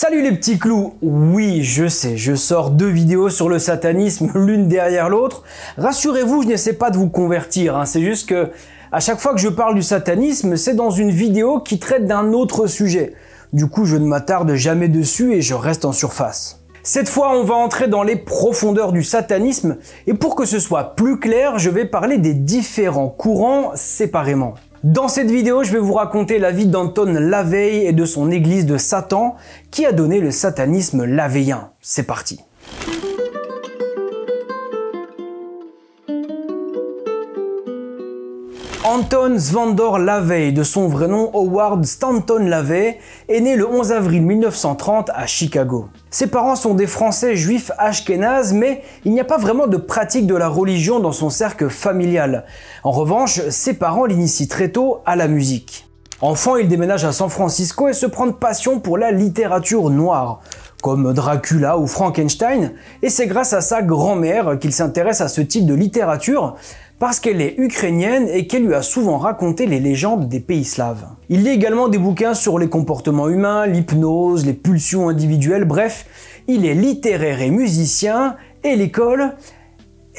Salut les petits clous Oui, je sais, je sors deux vidéos sur le satanisme l'une derrière l'autre. Rassurez-vous, je n'essaie pas de vous convertir, hein. c'est juste que à chaque fois que je parle du satanisme, c'est dans une vidéo qui traite d'un autre sujet. Du coup, je ne m'attarde jamais dessus et je reste en surface. Cette fois, on va entrer dans les profondeurs du satanisme et pour que ce soit plus clair, je vais parler des différents courants séparément. Dans cette vidéo, je vais vous raconter la vie d'Anton Lavey et de son église de Satan qui a donné le satanisme laveyen. C'est parti Anton Svandor Lavey, de son vrai nom Howard Stanton Lavey, est né le 11 avril 1930 à Chicago. Ses parents sont des Français juifs ashkénazes, mais il n'y a pas vraiment de pratique de la religion dans son cercle familial. En revanche, ses parents l'initient très tôt à la musique. Enfant, il déménage à San Francisco et se prend de passion pour la littérature noire, comme Dracula ou Frankenstein, et c'est grâce à sa grand-mère qu'il s'intéresse à ce type de littérature, parce qu'elle est ukrainienne et qu'elle lui a souvent raconté les légendes des pays slaves. Il lit également des bouquins sur les comportements humains, l'hypnose, les pulsions individuelles, bref, il est littéraire et musicien, et l'école,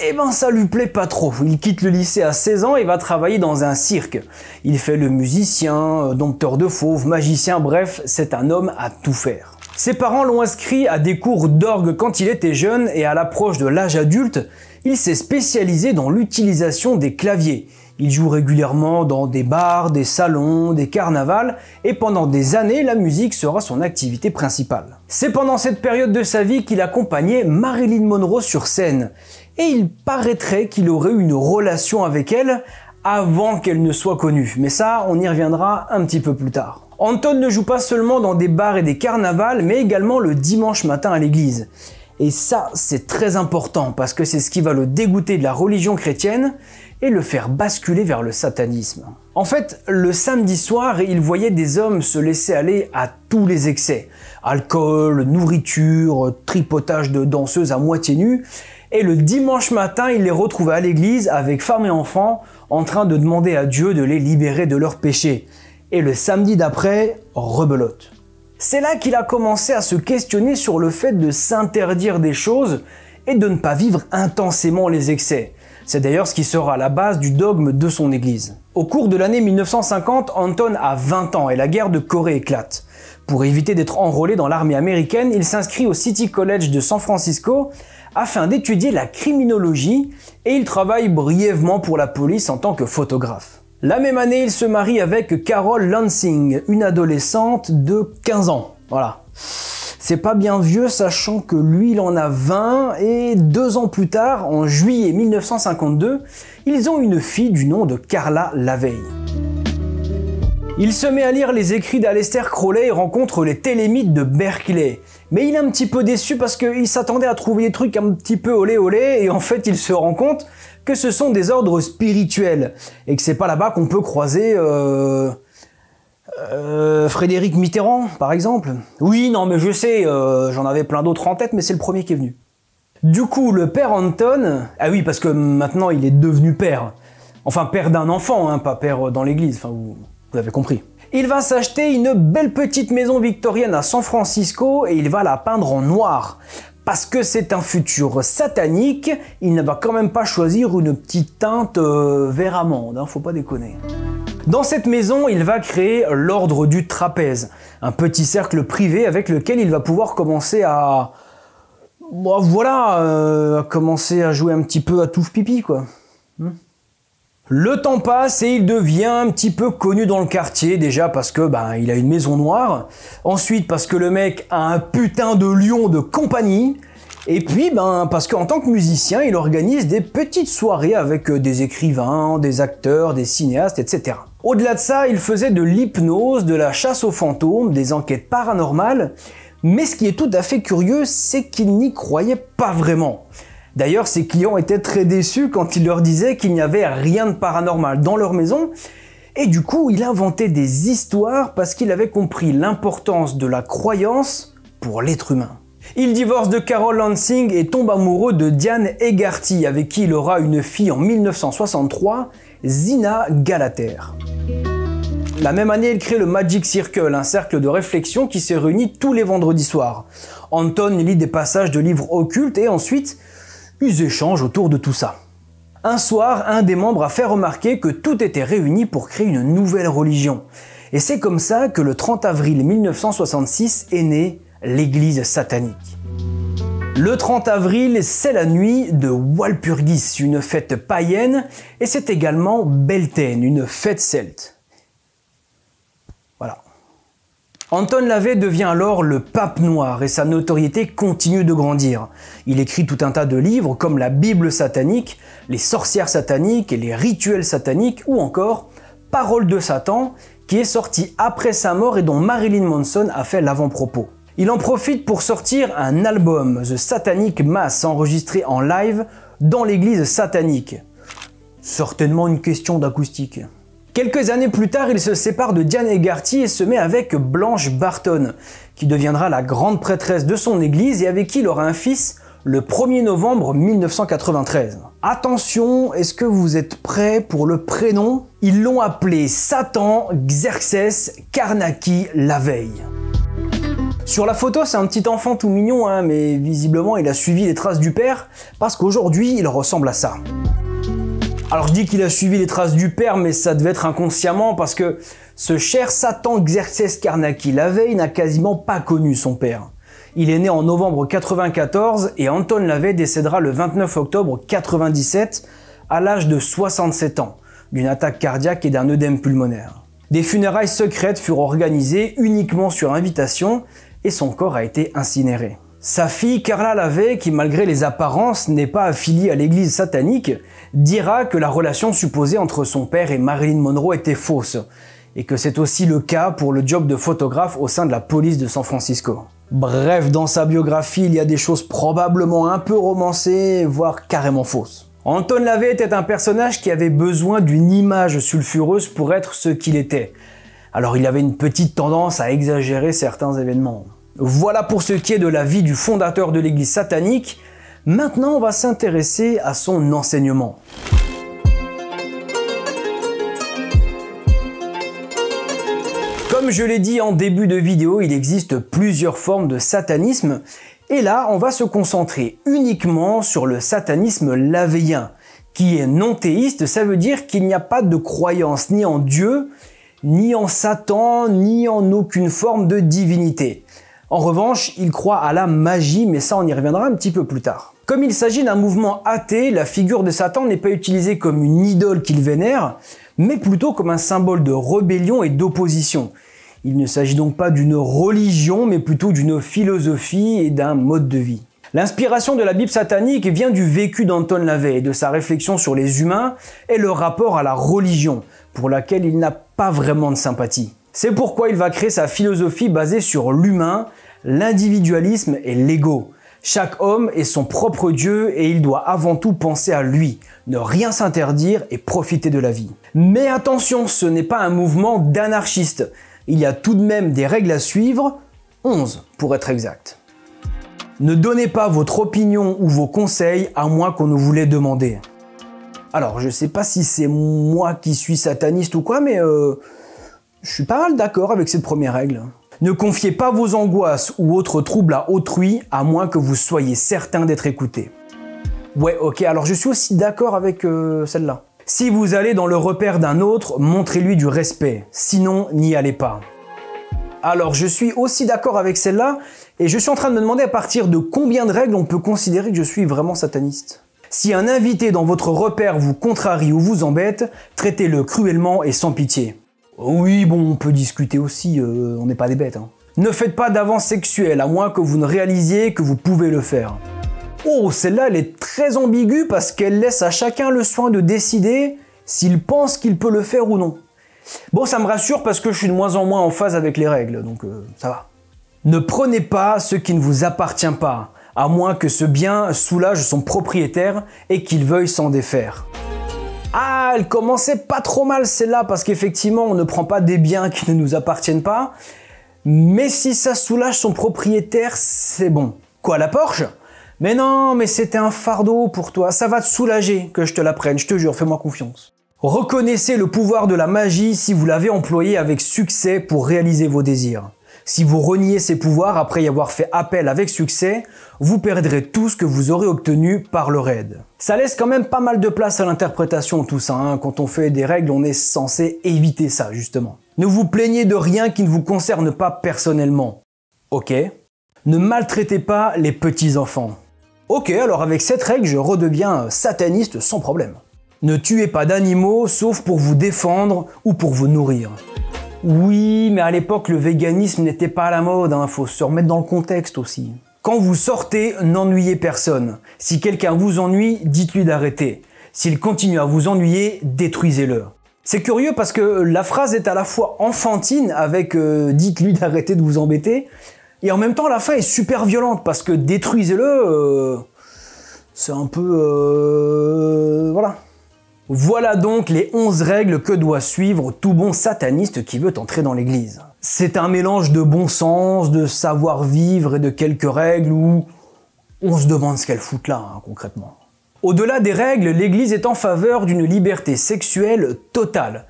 eh ben ça lui plaît pas trop. Il quitte le lycée à 16 ans et va travailler dans un cirque. Il fait le musicien, dompteur de fauves, magicien, bref, c'est un homme à tout faire. Ses parents l'ont inscrit à des cours d'orgue quand il était jeune et à l'approche de l'âge adulte, il s'est spécialisé dans l'utilisation des claviers. Il joue régulièrement dans des bars, des salons, des carnavals, et pendant des années, la musique sera son activité principale. C'est pendant cette période de sa vie qu'il accompagnait Marilyn Monroe sur scène, et il paraîtrait qu'il aurait eu une relation avec elle avant qu'elle ne soit connue, mais ça, on y reviendra un petit peu plus tard. Anton ne joue pas seulement dans des bars et des carnavals, mais également le dimanche matin à l'église. Et ça, c'est très important parce que c'est ce qui va le dégoûter de la religion chrétienne et le faire basculer vers le satanisme. En fait, le samedi soir, il voyait des hommes se laisser aller à tous les excès. Alcool, nourriture, tripotage de danseuses à moitié nues. Et le dimanche matin, il les retrouvait à l'église avec femmes et enfants en train de demander à Dieu de les libérer de leurs péchés. Et le samedi d'après, rebelote. C'est là qu'il a commencé à se questionner sur le fait de s'interdire des choses et de ne pas vivre intensément les excès. C'est d'ailleurs ce qui sera la base du dogme de son église. Au cours de l'année 1950, Anton a 20 ans et la guerre de Corée éclate. Pour éviter d'être enrôlé dans l'armée américaine, il s'inscrit au City College de San Francisco afin d'étudier la criminologie et il travaille brièvement pour la police en tant que photographe. La même année, il se marie avec Carol Lansing, une adolescente de 15 ans. Voilà. C'est pas bien vieux, sachant que lui, il en a 20, et deux ans plus tard, en juillet 1952, ils ont une fille du nom de Carla Laveille. Il se met à lire les écrits d'Alester Crowley et rencontre les télémites de Berkeley. Mais il est un petit peu déçu parce qu'il s'attendait à trouver des trucs un petit peu olé olé et en fait il se rend compte que ce sont des ordres spirituels et que c'est pas là-bas qu'on peut croiser euh, euh, Frédéric Mitterrand par exemple. Oui, non mais je sais, euh, j'en avais plein d'autres en tête mais c'est le premier qui est venu. Du coup, le père Anton, ah oui parce que maintenant il est devenu père. Enfin père d'un enfant, hein, pas père dans l'église, enfin vous, vous avez compris. Il va s'acheter une belle petite maison victorienne à San Francisco et il va la peindre en noir. Parce que c'est un futur satanique, il ne va quand même pas choisir une petite teinte euh, vert amande, hein, faut pas déconner. Dans cette maison, il va créer l'ordre du trapèze, un petit cercle privé avec lequel il va pouvoir commencer à... voilà, euh, à commencer à jouer un petit peu à touffe pipi quoi. Hmm. Le temps passe et il devient un petit peu connu dans le quartier déjà parce que ben il a une maison noire, ensuite parce que le mec a un putain de lion de compagnie, et puis ben parce qu'en tant que musicien il organise des petites soirées avec euh, des écrivains, des acteurs, des cinéastes, etc. Au-delà de ça, il faisait de l'hypnose, de la chasse aux fantômes, des enquêtes paranormales, mais ce qui est tout à fait curieux, c'est qu'il n'y croyait pas vraiment. D'ailleurs, ses clients étaient très déçus quand il leur disait qu'il n'y avait rien de paranormal dans leur maison. Et du coup, il inventait des histoires parce qu'il avait compris l'importance de la croyance pour l'être humain. Il divorce de Carol Lansing et tombe amoureux de Diane Egarty, avec qui il aura une fille en 1963, Zina Galater. La même année, il crée le Magic Circle, un cercle de réflexion qui se réunit tous les vendredis soirs. Anton lit des passages de livres occultes et ensuite, ils échangent autour de tout ça. Un soir, un des membres a fait remarquer que tout était réuni pour créer une nouvelle religion. Et c'est comme ça que le 30 avril 1966 est née l'Église satanique. Le 30 avril, c'est la nuit de Walpurgis, une fête païenne, et c'est également Beltane, une fête celte. Voilà. Anton Lavey devient alors le pape noir et sa notoriété continue de grandir. Il écrit tout un tas de livres comme la Bible satanique, les sorcières sataniques et les rituels sataniques ou encore Parole de Satan qui est sorti après sa mort et dont Marilyn Manson a fait l'avant-propos. Il en profite pour sortir un album, The Satanic Mass, enregistré en live dans l'église satanique. Certainement une question d'acoustique. Quelques années plus tard, il se sépare de Diane Egarty et se met avec Blanche Barton, qui deviendra la grande prêtresse de son église et avec qui il aura un fils le 1er novembre 1993. Attention, est-ce que vous êtes prêts pour le prénom? Ils l'ont appelé Satan Xerxes Karnaki la veille. Sur la photo, c'est un petit enfant tout mignon, hein, mais visiblement il a suivi les traces du père, parce qu'aujourd'hui il ressemble à ça. Alors je dis qu'il a suivi les traces du père, mais ça devait être inconsciemment, parce que ce cher Satan Xerxes Karnaki la veille n'a quasiment pas connu son père. Il est né en novembre 94 et Anton Lavey décédera le 29 octobre 97 à l'âge de 67 ans, d'une attaque cardiaque et d'un œdème pulmonaire. Des funérailles secrètes furent organisées uniquement sur invitation et son corps a été incinéré. Sa fille Carla Lavey, qui malgré les apparences n'est pas affiliée à l'église satanique, dira que la relation supposée entre son père et Marilyn Monroe était fausse, et que c'est aussi le cas pour le job de photographe au sein de la police de San Francisco. Bref, dans sa biographie, il y a des choses probablement un peu romancées, voire carrément fausses. Anton Lavey était un personnage qui avait besoin d'une image sulfureuse pour être ce qu'il était. Alors il avait une petite tendance à exagérer certains événements. Voilà pour ce qui est de la vie du fondateur de l'église satanique. Maintenant, on va s'intéresser à son enseignement. Comme je l'ai dit en début de vidéo, il existe plusieurs formes de satanisme, et là on va se concentrer uniquement sur le satanisme lavéien, qui est non théiste, ça veut dire qu'il n'y a pas de croyance ni en Dieu, ni en Satan, ni en aucune forme de divinité. En revanche, il croit à la magie, mais ça on y reviendra un petit peu plus tard. Comme il s'agit d'un mouvement athée, la figure de Satan n'est pas utilisée comme une idole qu'il vénère, mais plutôt comme un symbole de rébellion et d'opposition. Il ne s'agit donc pas d'une religion, mais plutôt d'une philosophie et d'un mode de vie. L'inspiration de la Bible satanique vient du vécu d'Anton Lavey et de sa réflexion sur les humains et le rapport à la religion, pour laquelle il n'a pas vraiment de sympathie. C'est pourquoi il va créer sa philosophie basée sur l'humain, l'individualisme et l'ego. Chaque homme est son propre Dieu et il doit avant tout penser à lui, ne rien s'interdire et profiter de la vie. Mais attention, ce n'est pas un mouvement d'anarchistes il y a tout de même des règles à suivre, 11 pour être exact. Ne donnez pas votre opinion ou vos conseils à moins qu'on ne vous les demande. Alors, je sais pas si c'est moi qui suis sataniste ou quoi, mais euh, je suis pas mal d'accord avec cette première règle. Ne confiez pas vos angoisses ou autres troubles à autrui à moins que vous soyez certain d'être écouté. Ouais, ok, alors je suis aussi d'accord avec euh, celle-là. Si vous allez dans le repère d'un autre, montrez-lui du respect, sinon n'y allez pas. Alors je suis aussi d'accord avec celle-là, et je suis en train de me demander à partir de combien de règles on peut considérer que je suis vraiment sataniste. Si un invité dans votre repère vous contrarie ou vous embête, traitez-le cruellement et sans pitié. Oui, bon, on peut discuter aussi, euh, on n'est pas des bêtes. Hein. Ne faites pas d'avance sexuelle, à moins que vous ne réalisiez que vous pouvez le faire. Oh, celle-là, elle est très ambiguë parce qu'elle laisse à chacun le soin de décider s'il pense qu'il peut le faire ou non. Bon, ça me rassure parce que je suis de moins en moins en phase avec les règles, donc euh, ça va. Ne prenez pas ce qui ne vous appartient pas, à moins que ce bien soulage son propriétaire et qu'il veuille s'en défaire. Ah, elle commençait pas trop mal celle-là parce qu'effectivement, on ne prend pas des biens qui ne nous appartiennent pas, mais si ça soulage son propriétaire, c'est bon. Quoi, la Porsche? Mais non, mais c'était un fardeau pour toi, ça va te soulager que je te la prenne, je te jure, fais-moi confiance. Reconnaissez le pouvoir de la magie si vous l'avez employé avec succès pour réaliser vos désirs. Si vous reniez ces pouvoirs après y avoir fait appel avec succès, vous perdrez tout ce que vous aurez obtenu par le raid. Ça laisse quand même pas mal de place à l'interprétation tout ça. Hein. Quand on fait des règles, on est censé éviter ça justement. Ne vous plaignez de rien qui ne vous concerne pas personnellement. Ok. Ne maltraitez pas les petits-enfants. Ok, alors avec cette règle, je redeviens sataniste sans problème. Ne tuez pas d'animaux sauf pour vous défendre ou pour vous nourrir. Oui, mais à l'époque, le véganisme n'était pas à la mode, hein. faut se remettre dans le contexte aussi. Quand vous sortez, n'ennuyez personne. Si quelqu'un vous ennuie, dites-lui d'arrêter. S'il continue à vous ennuyer, détruisez-le. C'est curieux parce que la phrase est à la fois enfantine avec euh, dites-lui d'arrêter de vous embêter, et en même temps la fin est super violente parce que détruisez-le, euh, c'est un peu... Euh, voilà. Voilà donc les 11 règles que doit suivre tout bon sataniste qui veut entrer dans l'église. C'est un mélange de bon sens, de savoir-vivre et de quelques règles où on se demande ce qu'elles foutent là, hein, concrètement. Au-delà des règles, l'église est en faveur d'une liberté sexuelle totale.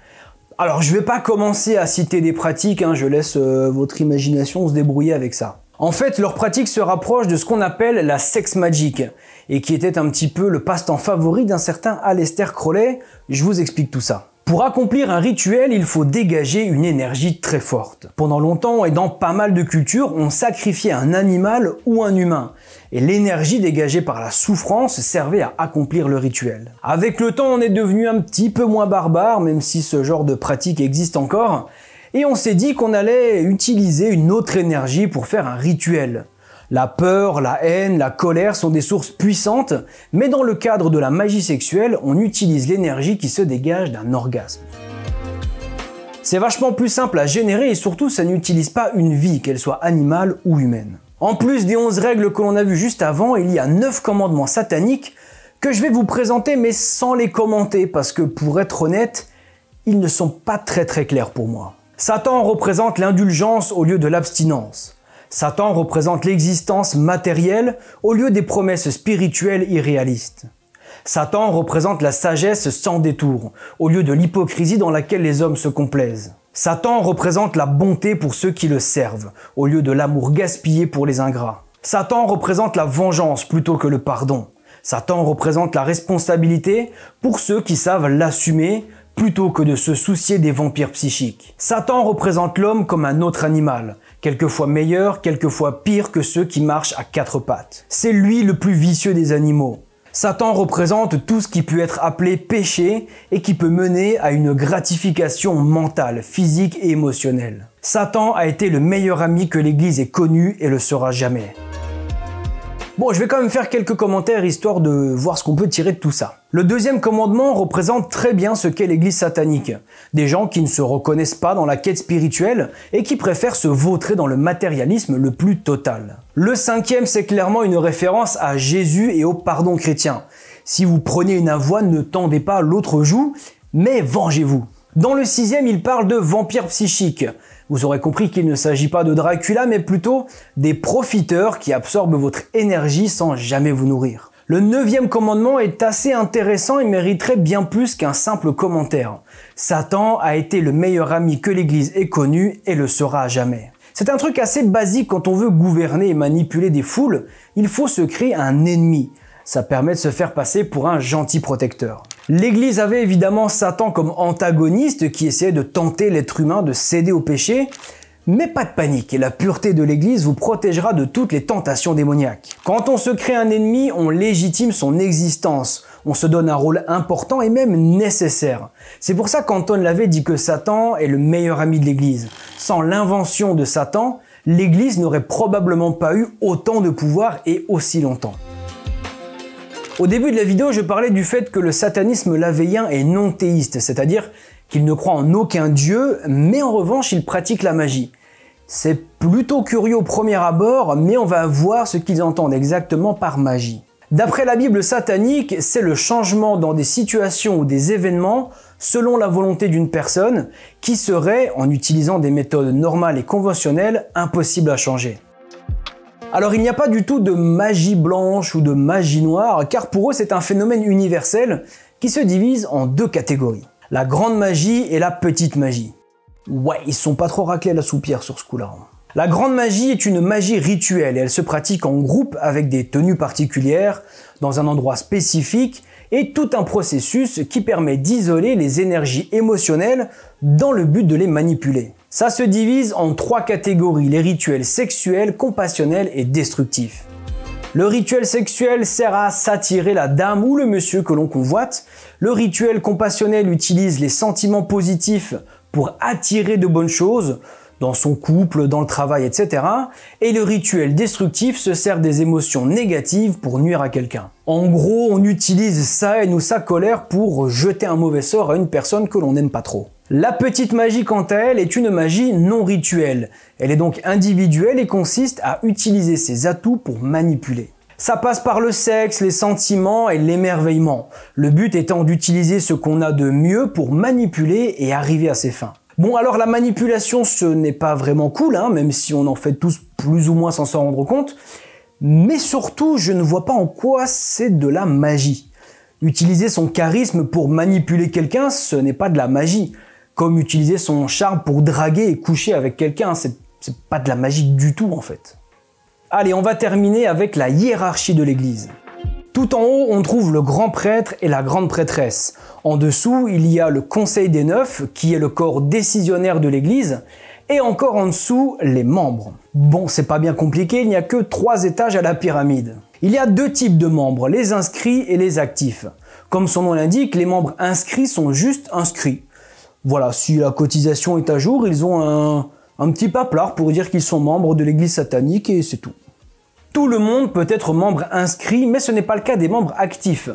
Alors je vais pas commencer à citer des pratiques, hein, je laisse euh, votre imagination se débrouiller avec ça. En fait, leur pratique se rapproche de ce qu'on appelle la sex magic, et qui était un petit peu le passe-temps favori d'un certain Aleister Crowley. Je vous explique tout ça. Pour accomplir un rituel, il faut dégager une énergie très forte. Pendant longtemps et dans pas mal de cultures, on sacrifiait un animal ou un humain, et l'énergie dégagée par la souffrance servait à accomplir le rituel. Avec le temps, on est devenu un petit peu moins barbare, même si ce genre de pratique existe encore, et on s'est dit qu'on allait utiliser une autre énergie pour faire un rituel. La peur, la haine, la colère sont des sources puissantes, mais dans le cadre de la magie sexuelle, on utilise l'énergie qui se dégage d'un orgasme. C'est vachement plus simple à générer et surtout ça n'utilise pas une vie, qu'elle soit animale ou humaine. En plus des 11 règles que l'on a vues juste avant, il y a 9 commandements sataniques que je vais vous présenter mais sans les commenter parce que pour être honnête, ils ne sont pas très très clairs pour moi. Satan représente l'indulgence au lieu de l'abstinence. Satan représente l'existence matérielle au lieu des promesses spirituelles irréalistes. Satan représente la sagesse sans détour, au lieu de l'hypocrisie dans laquelle les hommes se complaisent. Satan représente la bonté pour ceux qui le servent, au lieu de l'amour gaspillé pour les ingrats. Satan représente la vengeance plutôt que le pardon. Satan représente la responsabilité pour ceux qui savent l'assumer, plutôt que de se soucier des vampires psychiques. Satan représente l'homme comme un autre animal, quelquefois meilleur, quelquefois pire que ceux qui marchent à quatre pattes. C'est lui le plus vicieux des animaux. Satan représente tout ce qui peut être appelé péché et qui peut mener à une gratification mentale, physique et émotionnelle. Satan a été le meilleur ami que l'Église ait connu et le sera jamais. Bon, je vais quand même faire quelques commentaires histoire de voir ce qu'on peut tirer de tout ça. Le deuxième commandement représente très bien ce qu'est l'église satanique. Des gens qui ne se reconnaissent pas dans la quête spirituelle et qui préfèrent se vautrer dans le matérialisme le plus total. Le cinquième, c'est clairement une référence à Jésus et au pardon chrétien. Si vous prenez une avoine, ne tendez pas l'autre joue, mais vengez-vous. Dans le sixième, il parle de vampires psychiques. Vous aurez compris qu'il ne s'agit pas de Dracula, mais plutôt des profiteurs qui absorbent votre énergie sans jamais vous nourrir. Le neuvième commandement est assez intéressant et mériterait bien plus qu'un simple commentaire. Satan a été le meilleur ami que l'Église ait connu et le sera à jamais. C'est un truc assez basique quand on veut gouverner et manipuler des foules, il faut se créer un ennemi. Ça permet de se faire passer pour un gentil protecteur. L'Église avait évidemment Satan comme antagoniste qui essayait de tenter l'être humain de céder au péché, mais pas de panique, et la pureté de l'Église vous protégera de toutes les tentations démoniaques. Quand on se crée un ennemi, on légitime son existence, on se donne un rôle important et même nécessaire. C'est pour ça qu'Anton l'avait dit que Satan est le meilleur ami de l'Église. Sans l'invention de Satan, l'Église n'aurait probablement pas eu autant de pouvoir et aussi longtemps. Au début de la vidéo, je parlais du fait que le satanisme lavéien est non théiste, c'est-à-dire qu'il ne croit en aucun dieu, mais en revanche il pratique la magie. C'est plutôt curieux au premier abord, mais on va voir ce qu'ils entendent exactement par magie. D'après la Bible satanique, c'est le changement dans des situations ou des événements selon la volonté d'une personne qui serait, en utilisant des méthodes normales et conventionnelles, impossible à changer. Alors il n'y a pas du tout de magie blanche ou de magie noire, car pour eux c'est un phénomène universel qui se divise en deux catégories. la grande magie et la petite magie. Ouais, ils sont pas trop raclés à la soupière sur ce coup-là. La grande magie est une magie rituelle et elle se pratique en groupe avec des tenues particulières, dans un endroit spécifique et tout un processus qui permet d'isoler les énergies émotionnelles dans le but de les manipuler. Ça se divise en trois catégories, les rituels sexuels, compassionnels et destructifs. Le rituel sexuel sert à s'attirer la dame ou le monsieur que l'on convoite. Le rituel compassionnel utilise les sentiments positifs pour attirer de bonnes choses, dans son couple, dans le travail, etc. Et le rituel destructif se sert des émotions négatives pour nuire à quelqu'un. En gros, on utilise sa haine ou sa colère pour jeter un mauvais sort à une personne que l'on n'aime pas trop. La petite magie, quant à elle, est une magie non rituelle. Elle est donc individuelle et consiste à utiliser ses atouts pour manipuler. Ça passe par le sexe, les sentiments et l'émerveillement. Le but étant d'utiliser ce qu'on a de mieux pour manipuler et arriver à ses fins. Bon, alors la manipulation, ce n'est pas vraiment cool, hein, même si on en fait tous plus ou moins sans s'en rendre compte. Mais surtout, je ne vois pas en quoi c'est de la magie. Utiliser son charisme pour manipuler quelqu'un, ce n'est pas de la magie. Comme utiliser son charme pour draguer et coucher avec quelqu'un, c'est pas de la magie du tout en fait. Allez, on va terminer avec la hiérarchie de l'Église. Tout en haut, on trouve le grand prêtre et la grande prêtresse. En dessous, il y a le Conseil des Neufs, qui est le corps décisionnaire de l'Église, et encore en dessous, les membres. Bon, c'est pas bien compliqué, il n'y a que trois étages à la pyramide. Il y a deux types de membres, les inscrits et les actifs. Comme son nom l'indique, les membres inscrits sont juste inscrits. Voilà, si la cotisation est à jour, ils ont un, un petit paplard pour dire qu'ils sont membres de l'église satanique et c'est tout. Tout le monde peut être membre inscrit, mais ce n'est pas le cas des membres actifs.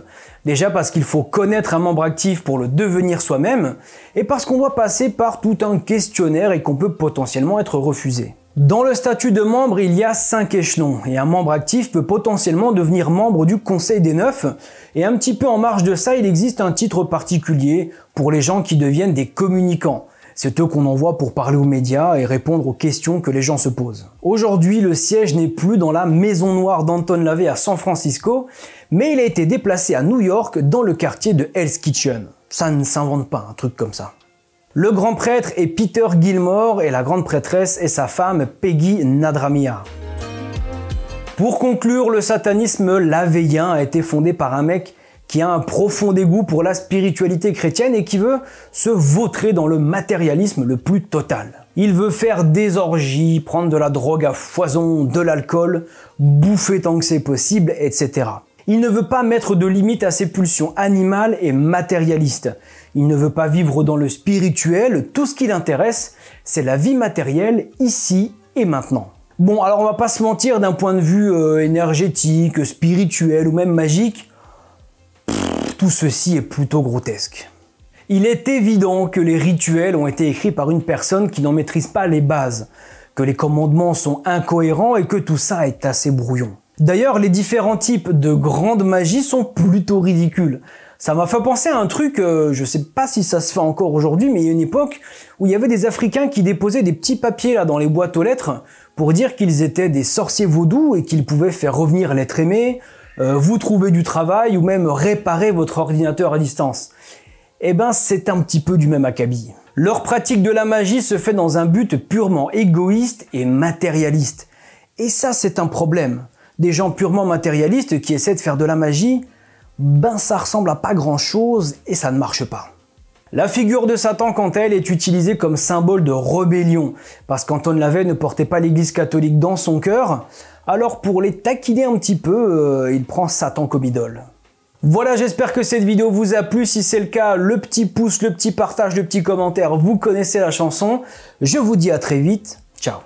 Déjà parce qu'il faut connaître un membre actif pour le devenir soi-même, et parce qu'on doit passer par tout un questionnaire et qu'on peut potentiellement être refusé. Dans le statut de membre, il y a 5 échelons, et un membre actif peut potentiellement devenir membre du Conseil des Neufs, et un petit peu en marge de ça, il existe un titre particulier pour les gens qui deviennent des communicants. C'est eux qu'on envoie pour parler aux médias et répondre aux questions que les gens se posent. Aujourd'hui, le siège n'est plus dans la maison noire d'Anton Lavey à San Francisco, mais il a été déplacé à New York dans le quartier de Hell's Kitchen. Ça ne s'invente pas un truc comme ça. Le grand prêtre est Peter Gilmore et la grande prêtresse est sa femme Peggy Nadramia. Pour conclure, le satanisme lavéien a été fondé par un mec qui a un profond dégoût pour la spiritualité chrétienne et qui veut se vautrer dans le matérialisme le plus total. Il veut faire des orgies, prendre de la drogue à foison, de l'alcool, bouffer tant que c'est possible, etc. Il ne veut pas mettre de limite à ses pulsions animales et matérialistes. Il ne veut pas vivre dans le spirituel, tout ce qui l'intéresse, c'est la vie matérielle ici et maintenant. Bon, alors on va pas se mentir d'un point de vue euh, énergétique, spirituel ou même magique, tout ceci est plutôt grotesque. Il est évident que les rituels ont été écrits par une personne qui n'en maîtrise pas les bases, que les commandements sont incohérents et que tout ça est assez brouillon. D'ailleurs, les différents types de grande magie sont plutôt ridicules. Ça m'a fait penser à un truc, euh, je sais pas si ça se fait encore aujourd'hui, mais il y a une époque où il y avait des Africains qui déposaient des petits papiers là dans les boîtes aux lettres pour dire qu'ils étaient des sorciers vaudous et qu'ils pouvaient faire revenir l'être aimé, euh, vous trouver du travail ou même réparer votre ordinateur à distance. Eh ben, c'est un petit peu du même acabit. Leur pratique de la magie se fait dans un but purement égoïste et matérialiste. Et ça, c'est un problème. Des gens purement matérialistes qui essaient de faire de la magie, ben ça ressemble à pas grand chose et ça ne marche pas. La figure de Satan, quant à elle, est utilisée comme symbole de rébellion, parce qu'Anton Lavey ne portait pas l'église catholique dans son cœur, alors pour les taquiner un petit peu, euh, il prend Satan comme idole. Voilà, j'espère que cette vidéo vous a plu. Si c'est le cas, le petit pouce, le petit partage, le petit commentaire, vous connaissez la chanson. Je vous dis à très vite. Ciao